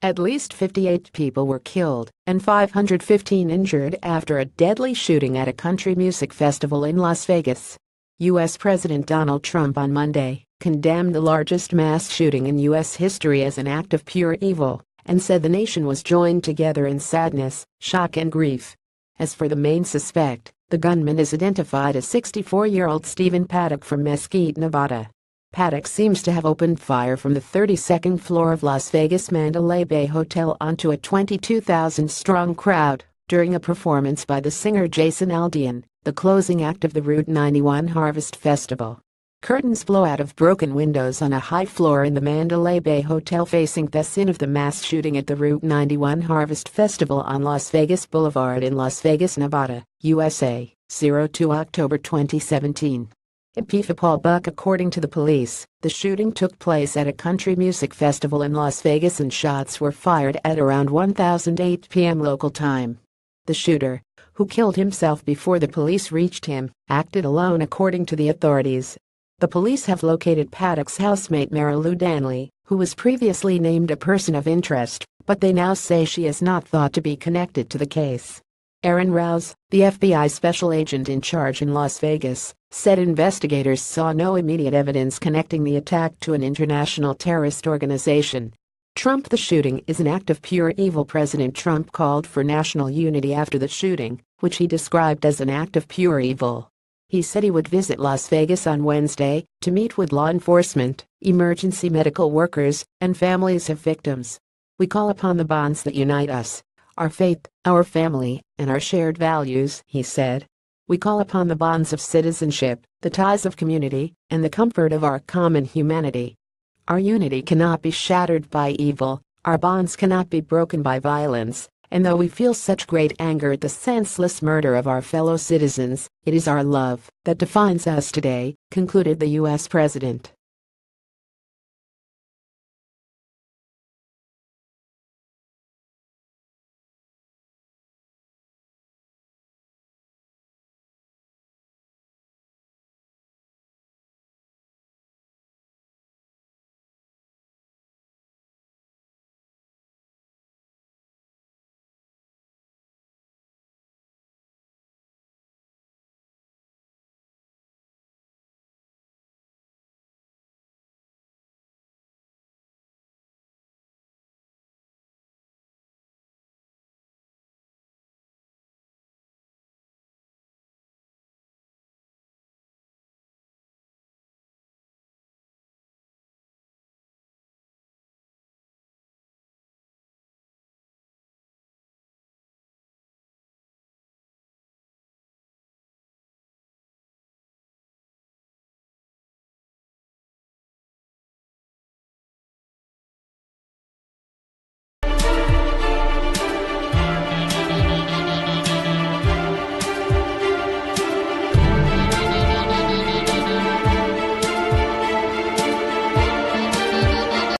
At least 58 people were killed and 515 injured after a deadly shooting at a country music festival in Las Vegas. U.S. President Donald Trump on Monday condemned the largest mass shooting in U.S. history as an act of pure evil and said the nation was joined together in sadness, shock and grief. As for the main suspect, the gunman is identified as 64-year-old Stephen Paddock from Mesquite, Nevada. Paddock seems to have opened fire from the 32nd floor of Las Vegas Mandalay Bay Hotel onto a 22,000-strong crowd during a performance by the singer Jason Aldean, the closing act of the Route 91 Harvest Festival. Curtains blow out of broken windows on a high floor in the Mandalay Bay Hotel facing the scene of the mass shooting at the Route 91 Harvest Festival on Las Vegas Boulevard in Las Vegas, Nevada, USA, 02 October 2017. Epifa Paul Buck According to the police, the shooting took place at a country music festival in Las Vegas and shots were fired at around 1008 p.m. local time. The shooter, who killed himself before the police reached him, acted alone according to the authorities. The police have located Paddock's housemate Lou Danley, who was previously named a person of interest, but they now say she is not thought to be connected to the case. Aaron Rouse, the FBI special agent in charge in Las Vegas, said investigators saw no immediate evidence connecting the attack to an international terrorist organization. Trump the shooting is an act of pure evil President Trump called for national unity after the shooting, which he described as an act of pure evil. He said he would visit Las Vegas on Wednesday to meet with law enforcement, emergency medical workers, and families of victims. We call upon the bonds that unite us, our faith, our family, and our shared values, he said. We call upon the bonds of citizenship, the ties of community, and the comfort of our common humanity. Our unity cannot be shattered by evil, our bonds cannot be broken by violence, and though we feel such great anger at the senseless murder of our fellow citizens, it is our love that defines us today, concluded the U.S. President.